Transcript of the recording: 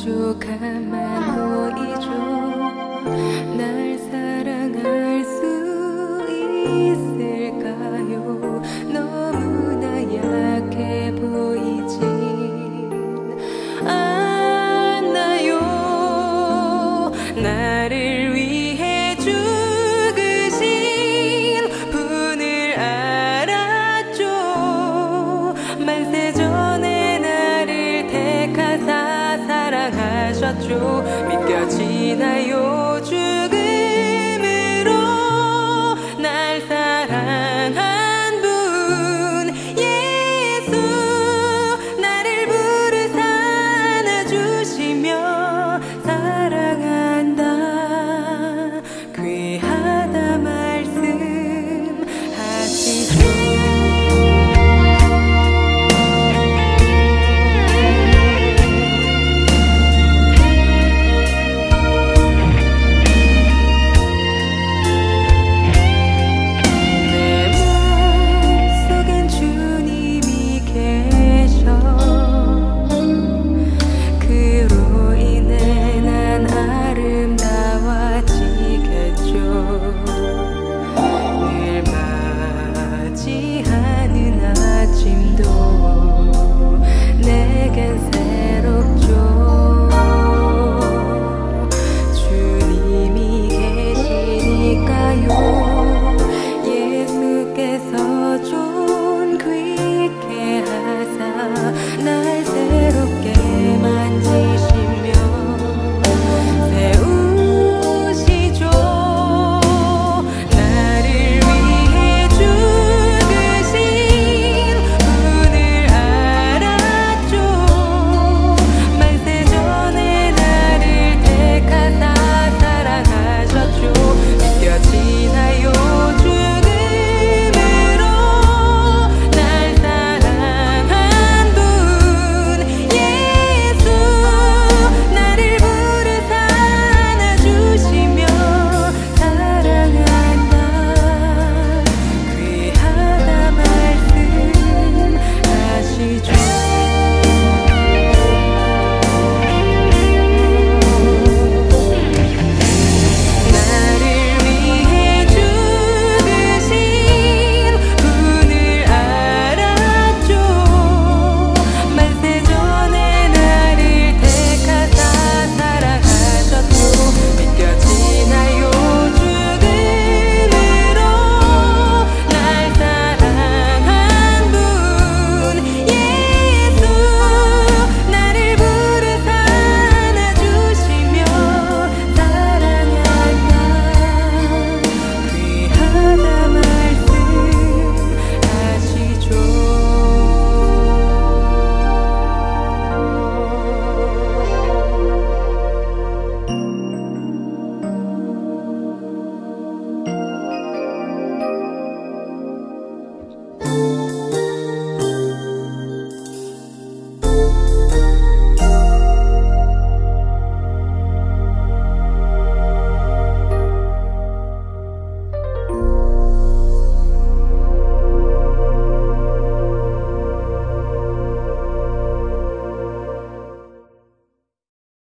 부족함만 보이죠 날 찾아줘 믿겨지나요 주?